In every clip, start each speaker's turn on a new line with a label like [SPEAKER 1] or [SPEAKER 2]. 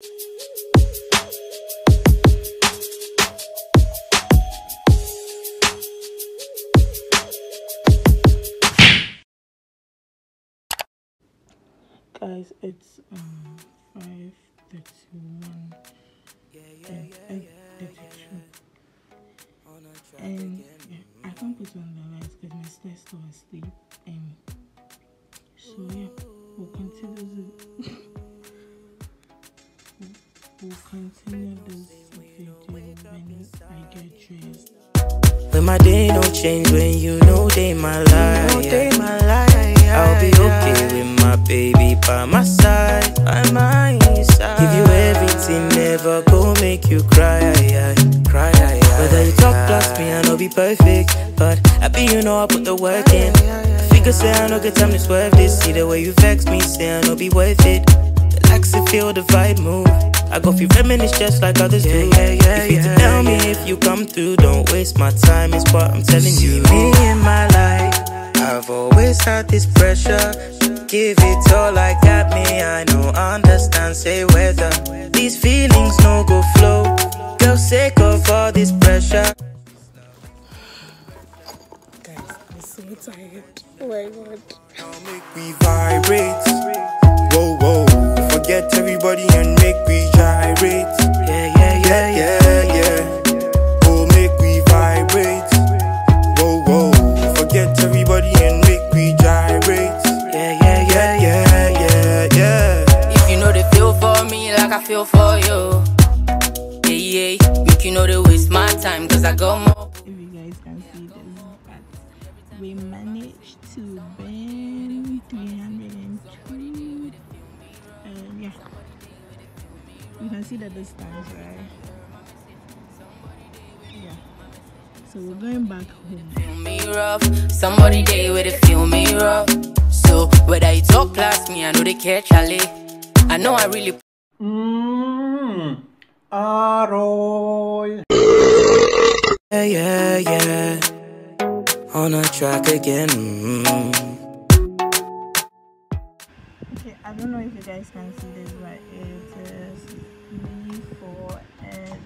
[SPEAKER 1] guys it's um 531 and 832 and yeah, i can't put on the lights because my sister is still asleep. And so yeah we'll continue we'll continue this video when i get dressed
[SPEAKER 2] when my day don't change, when you know they my life,
[SPEAKER 3] No day my life.
[SPEAKER 2] I'll be okay with my baby by my side,
[SPEAKER 3] By my side.
[SPEAKER 2] Give you everything, never go make you cry,
[SPEAKER 3] Cry,
[SPEAKER 2] Whether you talk plus me, I know be perfect, but I be you know I put the work in. Figure say I know get time to swerve this. See the way you vex me, say I know be worth it. Relax and feel the vibe move. I go feel reminisce just like others do.
[SPEAKER 3] yeah, yeah,
[SPEAKER 2] if you
[SPEAKER 3] yeah,
[SPEAKER 2] tell me if you come through, don't waste my time. It's what I'm telling
[SPEAKER 3] See
[SPEAKER 2] you.
[SPEAKER 3] me in my life. I've always had this pressure. Give it all I got me. I know, understand, say whether these feelings no go flow. Girl, sake of all this pressure.
[SPEAKER 1] guys i'm so tired oh my god
[SPEAKER 3] Now make we vibrate. Whoa, whoa. Forget everybody and make we gyrate.
[SPEAKER 2] Yeah, yeah,
[SPEAKER 3] Yeah, yeah, yeah. Oh, make we vibrate. Whoa, whoa. Forget everybody and make we gyrate.
[SPEAKER 2] yeah, yeah,
[SPEAKER 3] Yeah, yeah, yeah, yeah.
[SPEAKER 4] If you know they feel for me like I feel for you. Yeah, yeah. Make you know they waste my time, cause I got more.
[SPEAKER 1] if you guys can see this but we managed to bend 302 can see the distance right yeah so we're going back home
[SPEAKER 4] Feel me rough. Somebody day where they feel me rough. So whether you talk class me, I know they care, Charlie. I know I really
[SPEAKER 5] Mmm, Aroy.
[SPEAKER 2] yeah, yeah, yeah. On a track again. mm
[SPEAKER 1] okay i don't know if you guys can see this but it is b4 and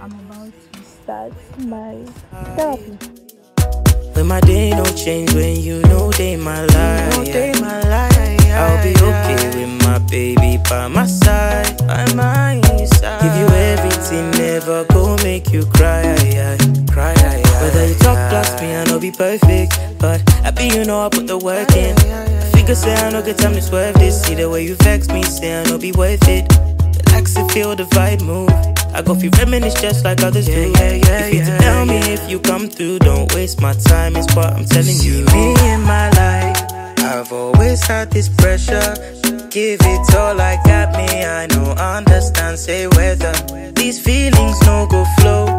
[SPEAKER 1] i'm about to start my therapy
[SPEAKER 2] When my day don't change, when you know they my life,
[SPEAKER 3] No day my life.
[SPEAKER 2] I'll be okay with my baby by my side.
[SPEAKER 3] By my side.
[SPEAKER 2] Give you everything, never go make you cry.
[SPEAKER 3] Cry,
[SPEAKER 2] Whether you talk plus me, I know be perfect, but I be you know I put the work in. Figure say I know get time to swerve this. See the way you vex me, say I know be worth it. Relax and feel the vibe move. I go feel reminisce just like others do.
[SPEAKER 3] yeah, yeah,
[SPEAKER 2] if you
[SPEAKER 3] yeah,
[SPEAKER 2] tell me if you come through, don't waste my time. It's what I'm telling
[SPEAKER 3] See
[SPEAKER 2] you.
[SPEAKER 3] me in my life. I've always had this pressure. Give it all I got me. I know, understand, say whether these feelings no go flow.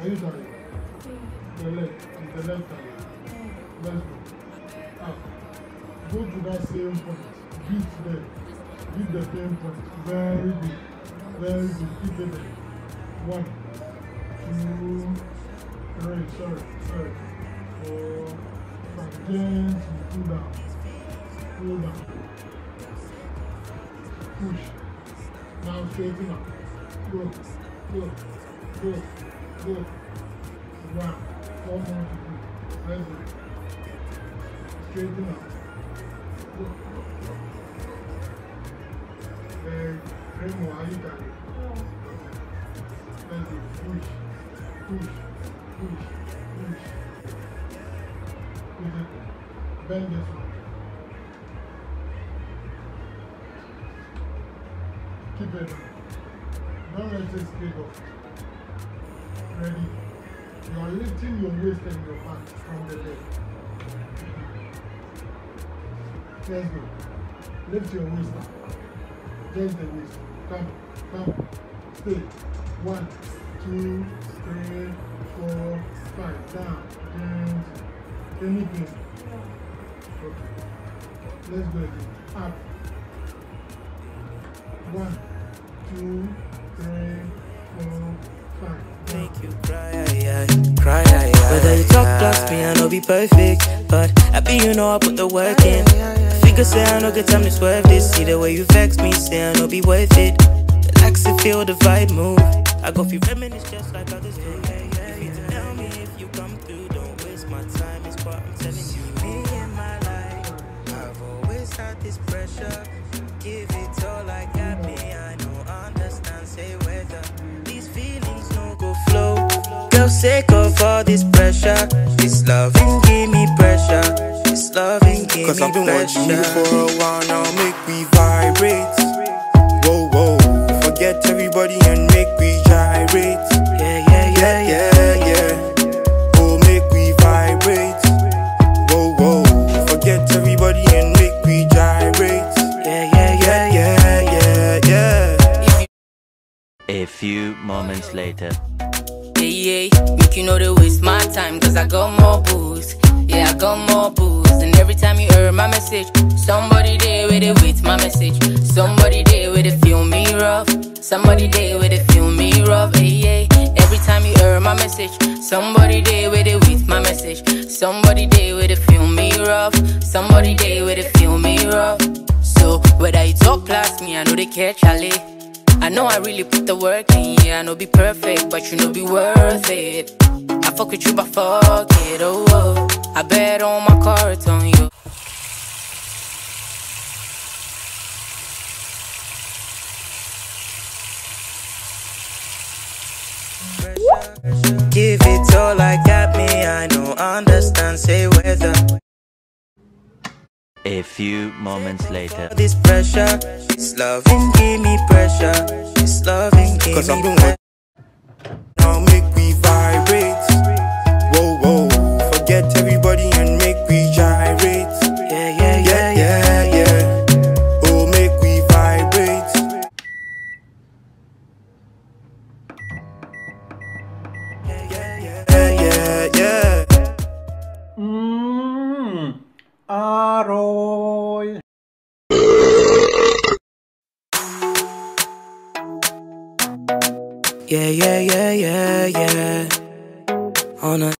[SPEAKER 6] okay. Are you tired? The leg. Is the left side. Let's go. Up. Go to that same point. Beat there. Beat the same point. Very good. Very good. Keep it there. One, two, three. Sorry, sorry. Four, five. Gently pull down. Pull down. Push. Now straighten up. Go, go, go, Look, rock, four more degrees. Right there. Straighten up. Look, look, look. Very, very more. How you got it? Let's push, push, push, push. Push it. Bend this one. Keep it. Don't let this get off. Ready? You are lifting your waist and your back from the bed. Let's go. Lift your waist up. Just the waist. Come, come. Stay. One, two, three, four, five. Down. And anything. Okay. Let's go again. Up. One, two,
[SPEAKER 2] perfect, but I be you know I put the work in. Figure say I know get time to swerve this. See the way you vex me, say I know be worth it. Relax and feel the vibe move. I go feel reminisce just like others do. If you tell me if you come through, don't waste my time. It's what I'm telling you. Me and my life, I've always had this pressure. Give it all I got me. I know, understand, say whether Girl, sake of all this pressure, this loving give me pressure. This loving give
[SPEAKER 3] Cause
[SPEAKER 2] me
[SPEAKER 3] I've been
[SPEAKER 2] pressure.
[SPEAKER 3] watching you for a while now, make me vibrate. Whoa, whoa, forget everybody and make me gyrate.
[SPEAKER 2] yeah, yeah, yeah,
[SPEAKER 3] Yeah,
[SPEAKER 2] yeah.
[SPEAKER 3] yeah, yeah. Oh, make me vibrate. Whoa, whoa, forget everybody and make me gyrate.
[SPEAKER 2] Yeah, yeah, yeah, yeah.
[SPEAKER 3] Yeah, yeah, yeah.
[SPEAKER 7] A few moments later.
[SPEAKER 4] Yeah, yeah, make you know they waste my time, cause I got more booze. Yeah, I got more booze. And every time you hear my message, somebody there with it wait my message. Somebody there with it feel me rough. Somebody there with it feel me rough. Yeah, yeah. Every time you hear my message, somebody there with it wait my message. Somebody there with it feel me rough. Somebody there with it feel me rough. So whether you talk class me, I know they care, Charlie. I know I really put the work in, yeah, I know be perfect, but you know be worth it. I fuck with you, but fuck it, oh, oh. I bet on my cards on you.
[SPEAKER 2] Give it all. I
[SPEAKER 7] A few moments later.
[SPEAKER 2] this pressure, this loving give me pressure. This loving give
[SPEAKER 3] Cause I've
[SPEAKER 2] me
[SPEAKER 3] been
[SPEAKER 2] pressure.
[SPEAKER 5] Aroy.
[SPEAKER 2] Yeah, yeah, yeah, yeah, yeah. On a